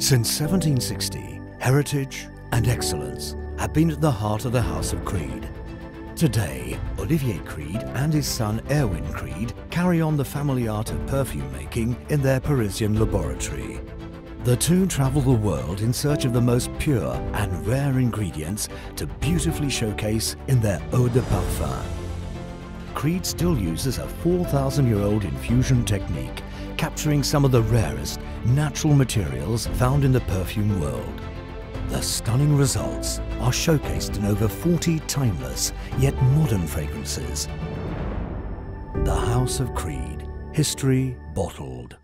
Since 1760, heritage and excellence have been at the heart of the House of Creed. Today, Olivier Creed and his son Erwin Creed carry on the family art of perfume making in their Parisian laboratory. The two travel the world in search of the most pure and rare ingredients to beautifully showcase in their eau de parfum. Creed still uses a 4,000-year-old infusion technique, capturing some of the rarest natural materials found in the perfume world. The stunning results are showcased in over 40 timeless yet modern fragrances. The House of Creed, history bottled.